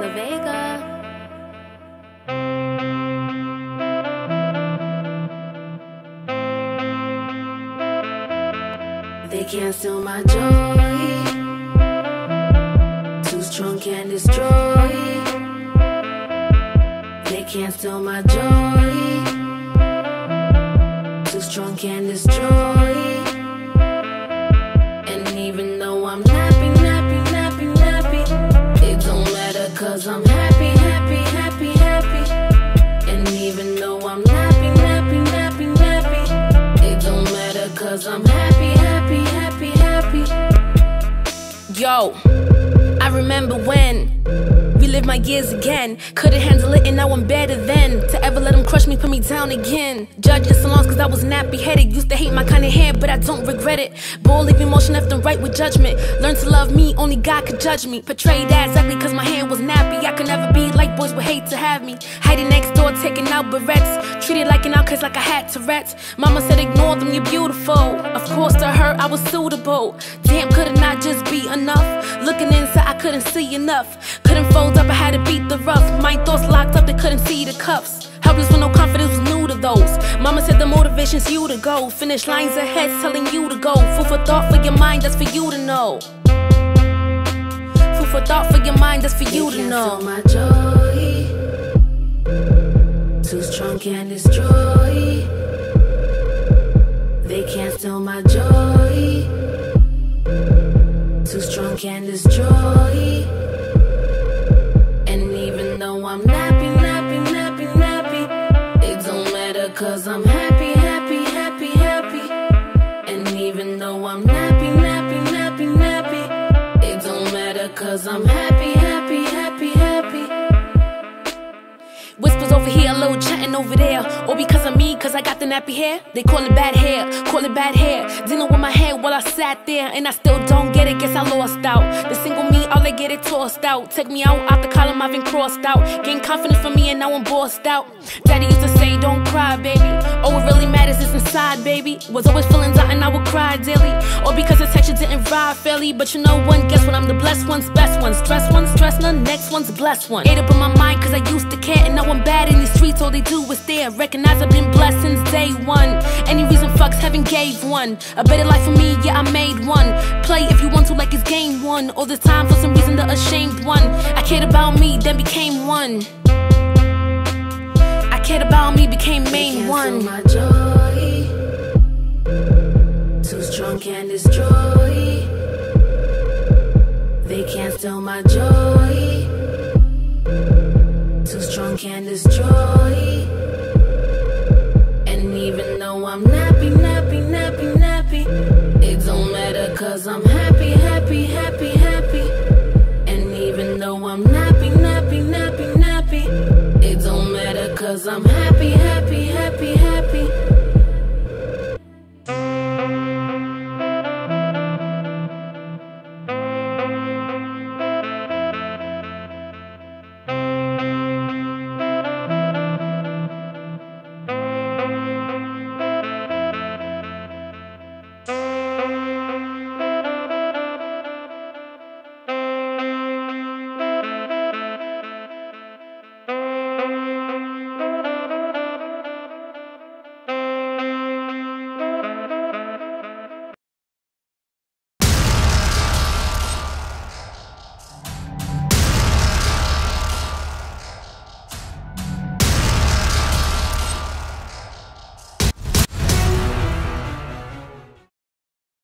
La'Vega. They can't steal my joy. Too strong can destroy. They can't steal my joy. Too strong can destroy. I remember when we lived my years again. Couldn't handle it, and now I'm better than to ever let them crush me, put me down again. Judging salons cause I was nappy headed. Used to hate my kind of hair, but I don't regret it. Bold, leave emotion left and right with judgment. Learn to love me, only God could judge me. Portrayed that exactly cause my hair was nappy. I could never be like boys would hate to have me. Hiding next door, taking out barrettes. Treated like an outcast, like I had Tourette's. Mama said, ignore them, you're couldn't see enough. Couldn't fold up, I had to beat the rough. My thoughts locked up, they couldn't see the cuffs. Helpless with no confidence was new to those. Mama said the motivation's you to go. Finish lines ahead, telling you to go. Food for thought for your mind, that's for you to know. Food for thought for your mind, that's for you to Can't know. my joy. Too strong can destroy. They can't steal my joy. Strong can destroy. And even though I'm nappy, nappy, nappy, nappy, it don't matter cause I'm happy, happy, happy, happy. And even though I'm nappy, nappy, nappy, nappy, it don't matter cause I'm happy, over there. Or because of me, cause I got the nappy hair. They call it bad hair, call it bad hair. Dealing with my hair while I sat there. And I still don't get it, guess I lost out. All they get it tossed out. Take me out, out the column, I've been crossed out. Gain confidence from me, and now I'm bossed out. Daddy used to say, don't cry, baby. Oh, what really matters is inside, baby. Was always feeling out, and I would cry daily. Or because the texture didn't ride fairly. But you know one, guess what? I'm the blessed one's best one. Stress one, stress none, next one's blessed one. Ate up in my mind, cause I used to care. And now I'm bad in these streets, all they do is stare. Recognize I've been blessed since day one. Any reason fucks, heaven gave one. A better life for me, yeah, I made one. Play if you want to, like it's game one. All the time, for some reason, the ashamed one. I cared about me, then became one. I cared about me, became main Can't one. my joy. Too strong can destroy. They can't steal my joy. Too strong can destroy.